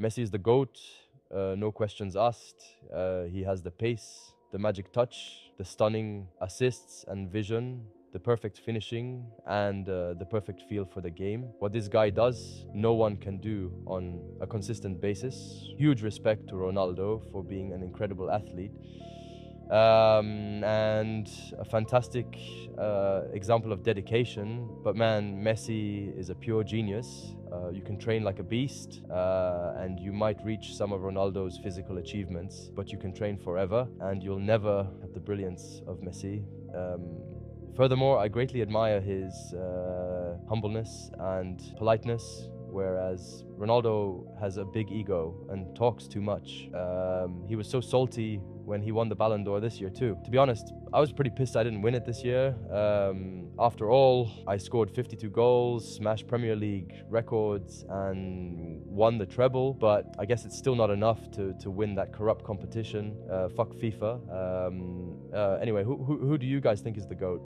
Messi is the GOAT, uh, no questions asked. Uh, he has the pace, the magic touch, the stunning assists and vision, the perfect finishing, and uh, the perfect feel for the game. What this guy does, no one can do on a consistent basis. Huge respect to Ronaldo for being an incredible athlete. Um, and a fantastic uh, example of dedication. But man, Messi is a pure genius. Uh, you can train like a beast, uh, and you might reach some of Ronaldo's physical achievements, but you can train forever, and you'll never have the brilliance of Messi. Um, furthermore, I greatly admire his uh, humbleness and politeness whereas Ronaldo has a big ego and talks too much. Um, he was so salty when he won the Ballon d'Or this year too. To be honest, I was pretty pissed I didn't win it this year. Um, after all, I scored 52 goals, smashed Premier League records, and won the treble. But I guess it's still not enough to, to win that corrupt competition. Uh, fuck FIFA. Um, uh, anyway, who, who, who do you guys think is the GOAT?